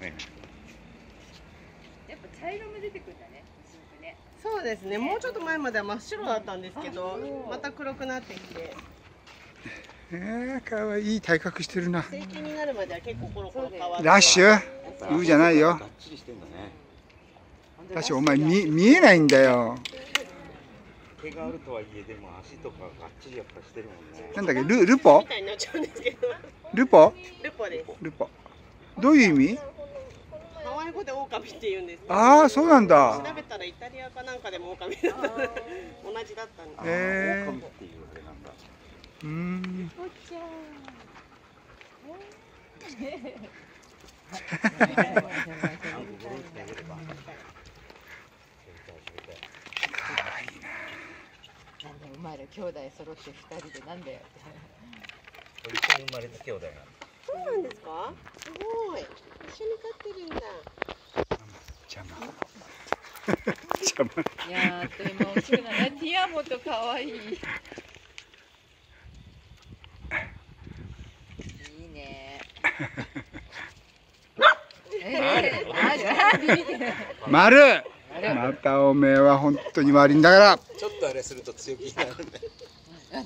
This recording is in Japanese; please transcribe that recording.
ねやっぱ茶色も出てくるんだね薄くね。そうですね。もうちょっと前までは真っ白だったんですけどまた黒くなってきて。えー、かわいい。体格してるな。成形になるまでは結構コロコロ変わラッシュ？言うじゃないよ。がっちりしてんだね。ラッシュお前見見えないんだよ。毛があるとはいえでも足とかがっちりやっぱしてるもんね。なんだっけ？ルルポ？ルポ？ルポです。ルポ。どういう意味？ハワイ語で狼って言うんですああそうなんだ。調べたらイタリアかなんかでも狼だった同じだ。ったんであへー。狼っていうあれなん。だうーん。おっちゃんあんこゴロってあげれば知りたい知りたいな。んで生まれ兄弟揃って二人でなんだよって俺一緒に生まれた兄弟がそうなんですか？すごい。一緒に飼ってるんだ邪魔いやーあっという間大きくなるティアモと可愛いいいね。えー、あるあるビビってる丸。またおめえは本当に悪いんだから。ちょっとあれすると強気になるんでああ